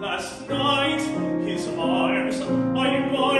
Last night his arms I was